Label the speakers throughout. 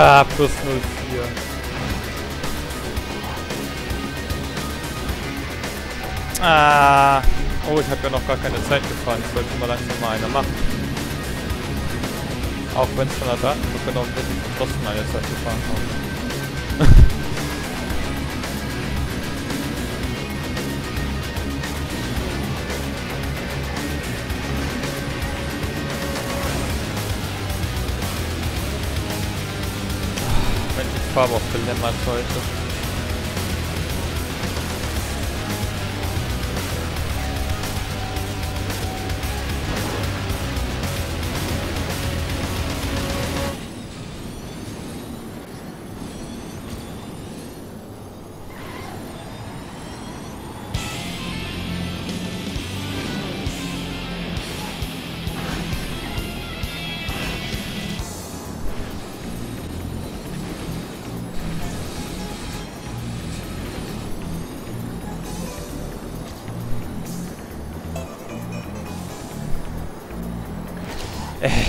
Speaker 1: Ah, plus 04. Ah. Oh, ich habe ja noch gar keine Zeit gefahren. Ich sollte mal langsam mal eine machen. Auch wenn es von der Datenbrücke noch ein bisschen trotzdem eine Zeit gefahren habe. Mensch, ich fahre auch belämmert heute.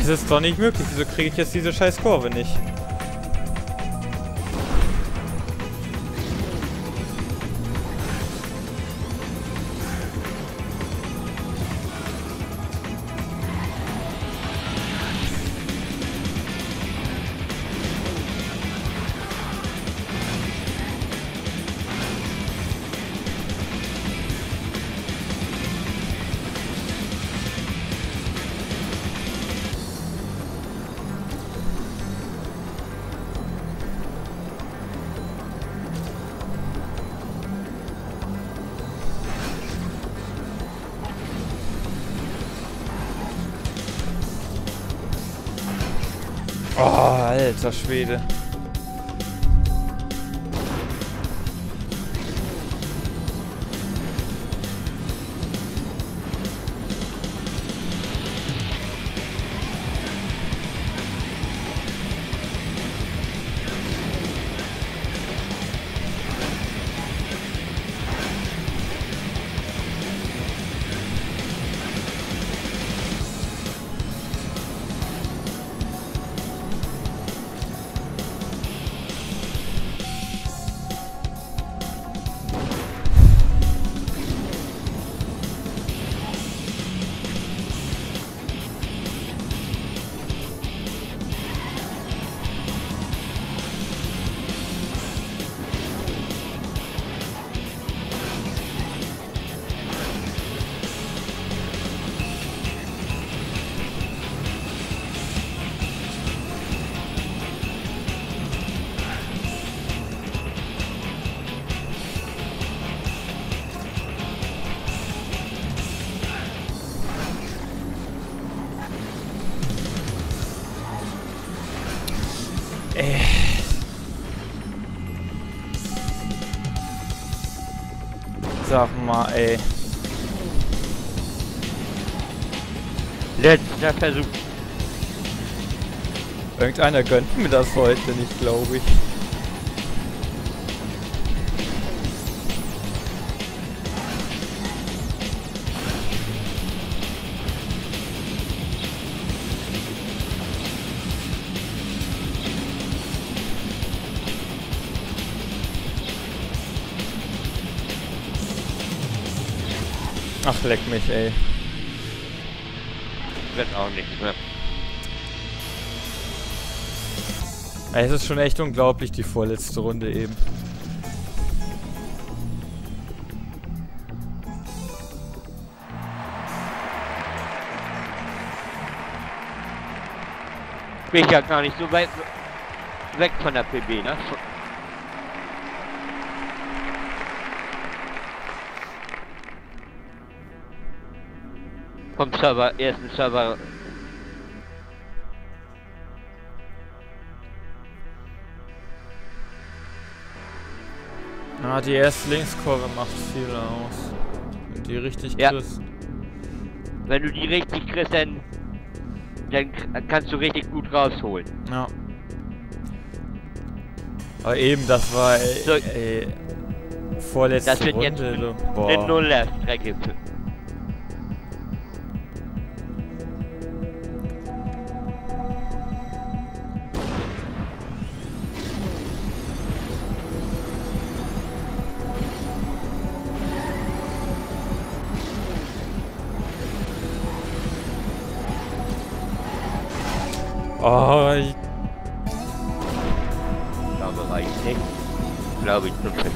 Speaker 1: Es ist doch nicht möglich. Wieso kriege ich jetzt diese scheiß Kurve nicht? Alter Schwede. Sag mal, ey.
Speaker 2: Letzter Versuch.
Speaker 1: Irgendeiner gönnt mir das heute nicht, glaube ich. Ach, leck mich, ey.
Speaker 2: Wird auch nichts mehr.
Speaker 1: Es ist schon echt unglaublich, die vorletzte Runde eben.
Speaker 2: Bin ich ja gar nicht so weit weg von der PB, ne? Vom Server, ersten Server.
Speaker 1: Ah, die erste Linkskurve macht viel aus. Wenn die richtig Ja. kriegst.
Speaker 2: Wenn du die richtig kriegst, dann, dann kannst du richtig gut rausholen.
Speaker 1: Ja. Aber eben, das war ey, So. ey, vorletzte Das wird Runde. jetzt du. Eine Boah.
Speaker 2: Nuller-Strecke.
Speaker 1: Oh, ich,
Speaker 2: glaube, reicht nicht. Glaube ich, perfekt.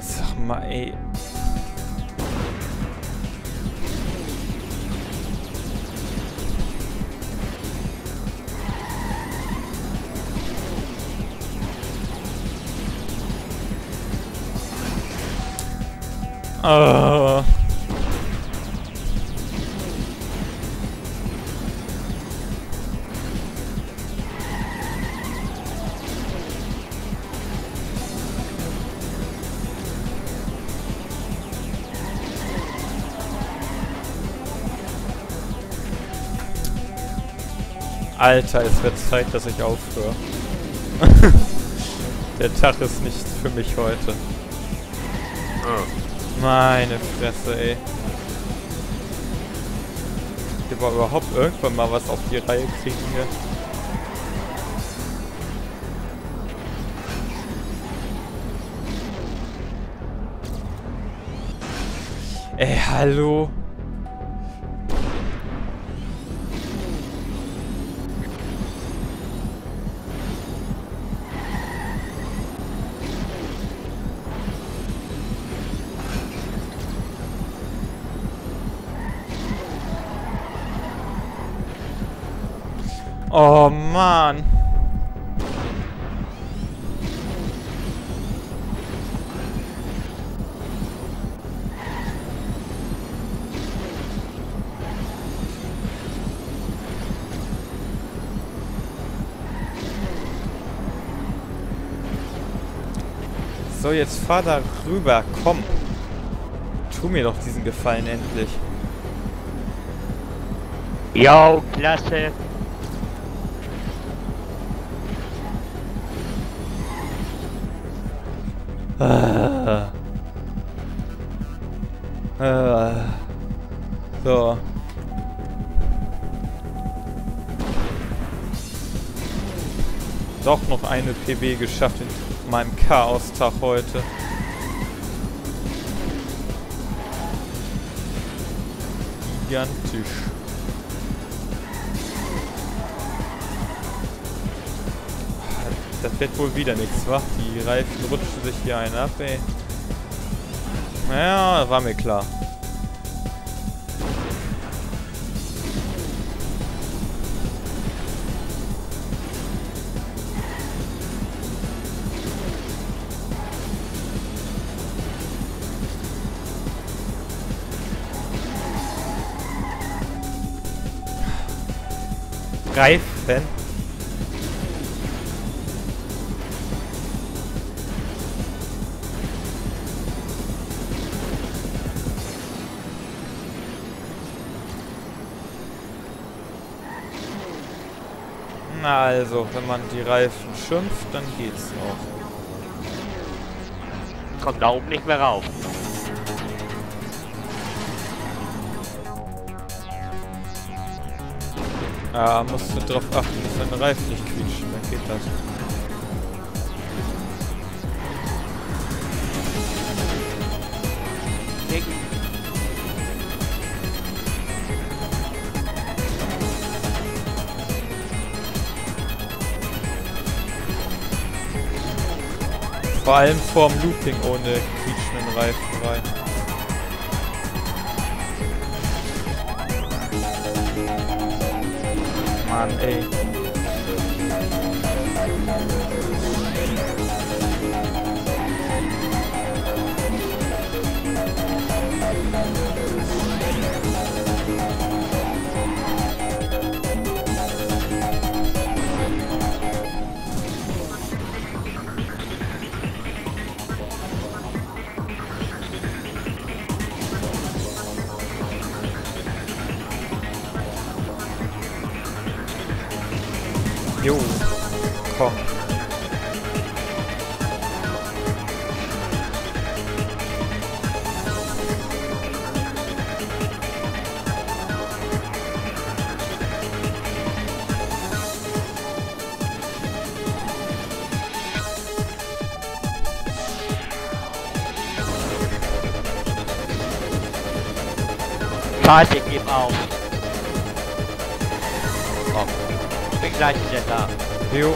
Speaker 1: sag mal, ey. Oh. Alter, es wird Zeit, dass ich aufhöre. Der Tag ist nicht für mich heute. Meine Fresse, ey. Ich aber überhaupt irgendwann mal was auf die Reihe kriegen hier. Ey, hallo? Oh Mann. So, jetzt fahr da rüber, komm. Tu mir doch diesen Gefallen endlich.
Speaker 2: Jo, klasse.
Speaker 1: Ah. So. Doch noch eine PB geschafft in meinem Chaos-Tag heute. Gigantisch. Das wird wohl wieder nichts, wa? Die Reifen rutschen sich hier einen ab, ey. Naja, war mir klar. Reifen? Na also, wenn man die Reifen schimpft, dann geht's noch.
Speaker 2: Kommt da oben nicht mehr rauf.
Speaker 1: Ja, musst du drauf achten, dass deine Reifen nicht quietschen, dann geht das. Vor allem vorm Looping ohne quietschenden Reifen rein. Mann, ey.
Speaker 2: ร้อยสิบกิฟเอาออกวิ่งได้เจ็ดดาว
Speaker 1: ฮิว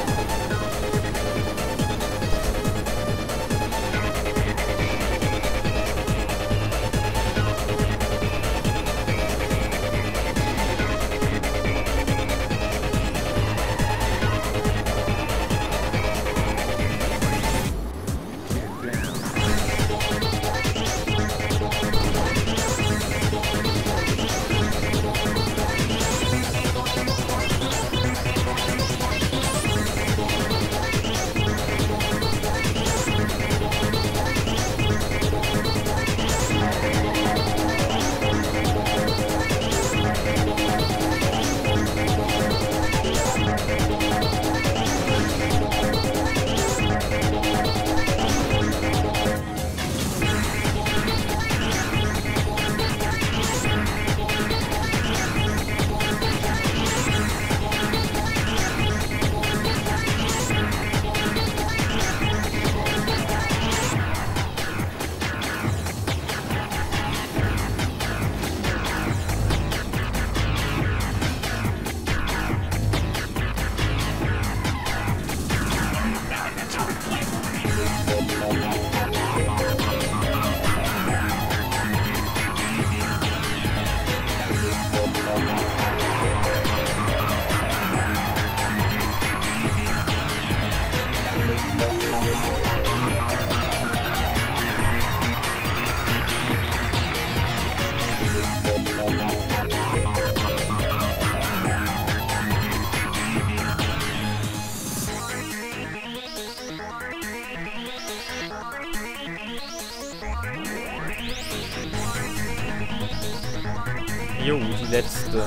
Speaker 1: Jo, die letzte.